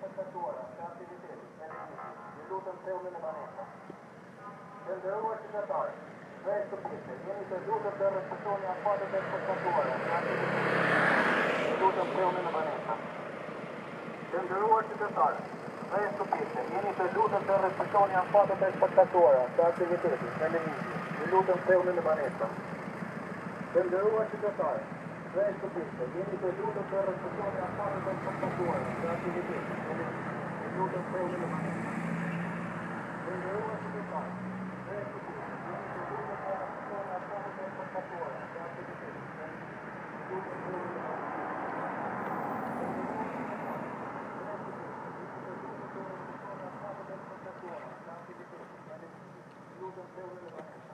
përfektuara të aktivitetit, në një lutëm e banesa. Të ndërruar që qëtarë, jeni të lutëm të respektoni afatët të aktivitetit, në lutëm e banesa. Të ndërruar që qëtarë, jeni të lutëm të respektoni afatët e përfektuara të aktivitetit, në një lutëm të e banesa. Të ndërruar verso pista, vieni seduto per sottoporre a fare del portatore, grazie di te, seduto per le mani. Prende una su che fai, verso pista, vieni seduto per sottoporre a fare del portatore, grazie di te, seduto per le mani. Thank you.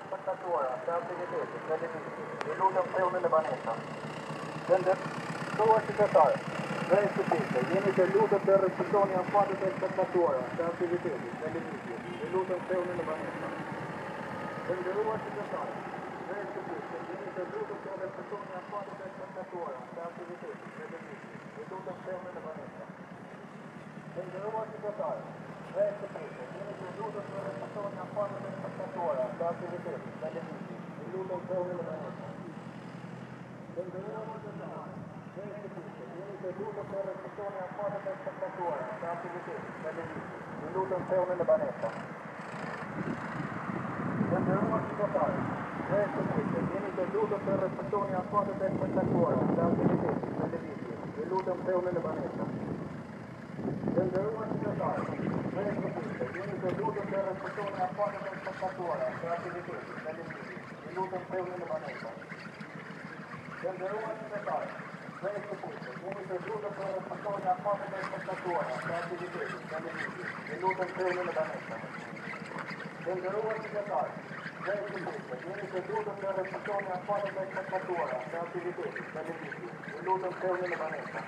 Спектатора, да, приведите, да, приведите. Минута в преуме на банета. Тендер. două jucătoare. Vrem să piste, jeni të lutëm të rëqitoni afatët e spectatoare, të aktivitetit, televizije, të lutëm të unë në banjeta. Të ndërruar jucătoare, vrem să piste, jeni të lutëm të rëqitoni afatët e spectatoare, të aktivitetit, televizije, të lutëm të unë në banjeta. Të ndërruar jucătoare, vrem să piste, jeni të lutëm të rëqitoni afatët e spectatoare, të aktivitetit, televizije, të lutëm të unë në banjeta. Të ndërruar jucătoare, Jeni të lutur për respektoni afatet e spektakuara, të aktivitetit, të levizit. Në lutëm të unë në banesa. Jeni të lutur për respektoni afatet e spektakuara, të aktivitetit, të levizit. Në të unë në banesa. Gjëndërua të tajë, dhe e shkëpushtë, të lutëm për respektoni afatet e spektakuara, të aktivitetit, të levizit. Në të unë në banesa. Gjëndërua që të tajë, Praktikues, ju mund të ndërgjegni një raport apo të dërgoni një e ndërgjegur në banë. Vonërohet shikator, ju mund të dërgoni në banë.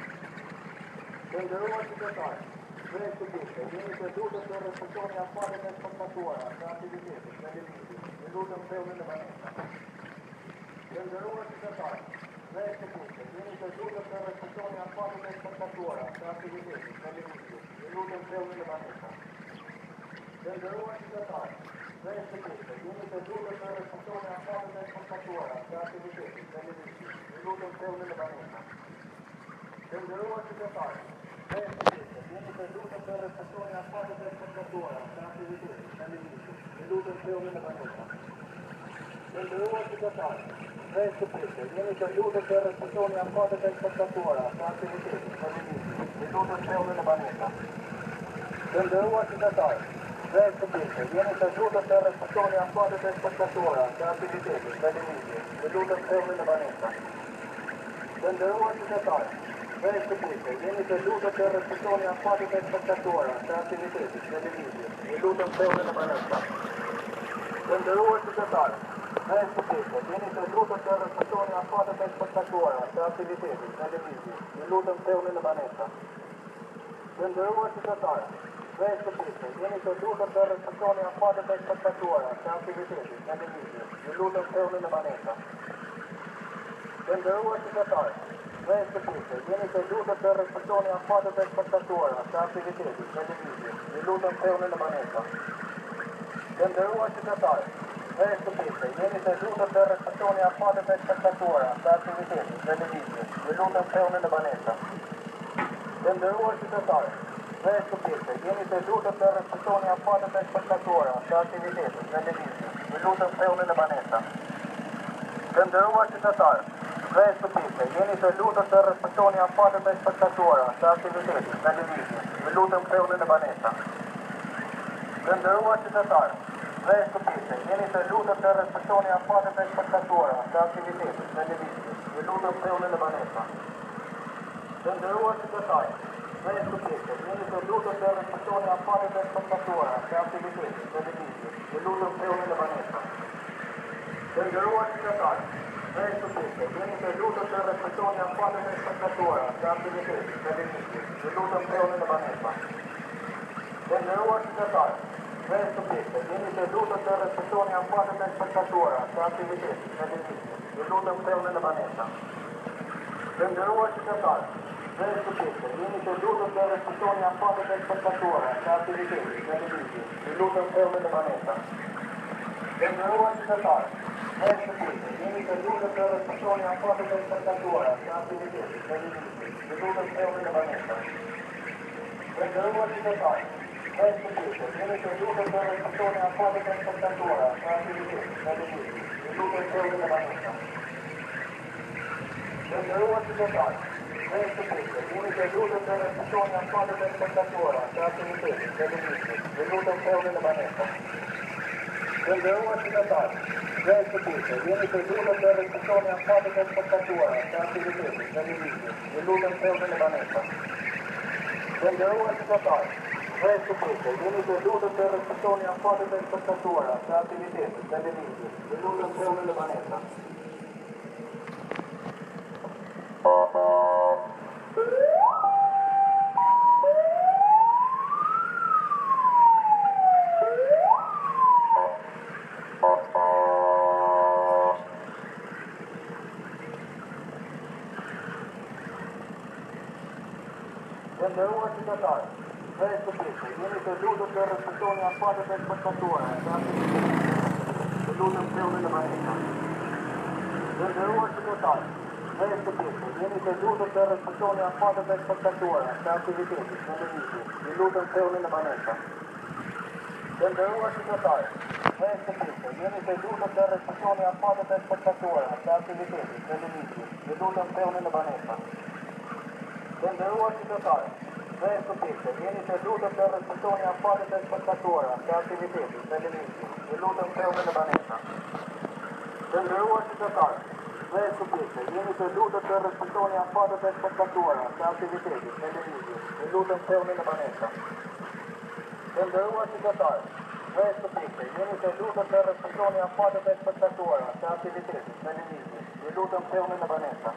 Vonërohet shikator. Në këtë punë, jemi të gjithë në për fazën e transportuar, Dhe dorëwashka tjetër. Në këtë kështjë, jemi të për fazën e transportuar, siç e ditë, me një orë trembule bashkë. Dhe dorëwashka tjetër. për fazën e transportuar, siç e ditë, me një orë trembule detyruar qytetar. Dhe të prisë, jemi të ljudë të respektoni akatet e spektatuara, të aktivitetit, i lutë të qelë dhe baneta. Detyruar qytetar. Dhe të prisë, të ljudë të respektoni akatet e spektatuara, të aktivitetit, i lutë të qelë dhe baneta. Detyruar qytetar. Dhe të prisë, të ljudë të respektoni akatet e spektatuara, të aktivitetit, i lutë të qelë dhe baneta. Të ndëruar qytetarë, Jeni të lutëm të respektoni afatet e spektakuara, të aktivitetit, në lëbizi, në lutëm në banesa. Të që të tarë, dhe e shëpiste, jeni të lutëm të respektoni afatet e spektakuara, të aktivitetit, në lëbizi, në lutëm në banesa. Të të tarë, dhe e shëpiste, jeni të lutëm të respektoni afatet e spektakuara, të aktivitetit, në lëbizi, në lutëm në banesa. Të të tarë, dhe kërkojmë ju lutem e caktuara për Të ndërgova të respektoni afatet e caktuara për aktivitetin në banesë. Të ndërgova të e caktuara në banesë. Të ndërgova qytetarë, dhe jeni të të respektoni afatet e spektatora të aktivitetet në levizit, në lutëm në manetra. Të ndëruar që të taj, dhe e subjekte, jeni të lutëm të respektoni afatet e spektatora të aktivitetet në levizit, në lutëm të unë në manetra. Të ndëruar që të taj, dhe e subjekte, jeni të lutëm të respektoni afatet e spektatora të aktivitetet në levizit, në lutëm të unë në manetra. Të ndëruar që të taj, me subjekte. Jemi që lutëm të respektoni ambasët me dinit, i lutëm në në banesa. Dhe ndërruar që të talë, me subjekte, jemi me dinit, i lutëm në në banesa. Dhe ndërruar që të talë, me subjekte, jemi që me dinit, i lutëm në në banesa. Dhe të talë, e concentro che ne ho dovuto fare l'azione a parte che è stata attuata. Quindi, lo dico anche a voi. E devo anche dire. E questo piccolo, un'introduzione a parte che è stata attuata, certo che sì, è voluto fare le manette. Quando ho citato, questo qui, io Resto fitte, vieni bevuto per restrizioni apposite in spazzatura, per attività, televisie, deludazione della manetta. Benvenuti a tutti. Jemi të lutëm të respektoni asfaltet e përkatuar. Të lutëm të lutëm të majhina. të talë. Dhe e të pjesë, jemi të lutëm të respektoni asfaltet e përkatuar. Të aktivitetit, të në njështë. Të lutëm të lutëm të majhina. Dërgëruar që të talë. Dhe e të pjesë, jemi të lutëm të respektoni asfaltet e përkatuar. Të aktivitetit, të në njështë. Të lutëm të lutëm të majhina. Dërgëruar të talë dhe subjekte, jeni të të respektoni afalit dhe spektatora, të aktiviteti, të elementi, të lutëm të eume në banesa. Të që të kartë, dhe subjekte, jeni të lutëm të respektoni afalit dhe spektatora, të aktiviteti, të elementi, të lutëm të eume në banesa. Të të kartë, dhe subjekte, jeni të të respektoni afalit dhe spektatora, të aktiviteti, të elementi, të lutëm të eume në banesa.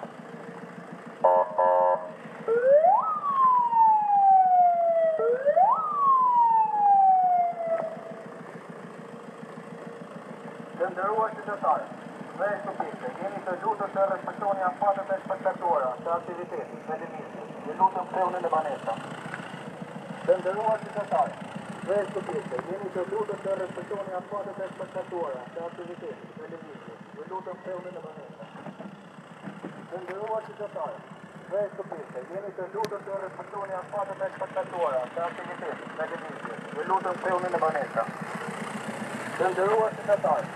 Nderuar qytetarë, dhe shtupiste, jeni të gjutër të respektoni afatët e spektatora të aktivitetit dhe dimisit, jetu të mpreu në Lebanesa. Nderuar qytetarë, dhe shtupiste, jeni të gjutër të respektoni afatët e spektatora të aktivitetit dhe dimisit, jetu të mpreu në Lebanesa. Nderuar qytetarë, dhe shtupiste, jeni të gjutër të respektoni afatët e spektatora të aktivitetit dhe dimisit, jetu të mpreu në Lebanesa. Nderuar qytetarë,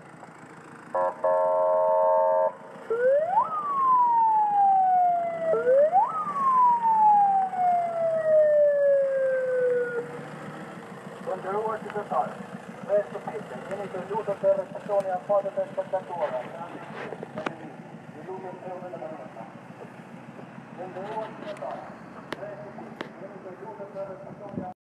dhe shqipitë. Jemi të lutëm të respektoni a fatët e spektatorë. Jemi të lutëm të respektoni a fatët e spektatorë.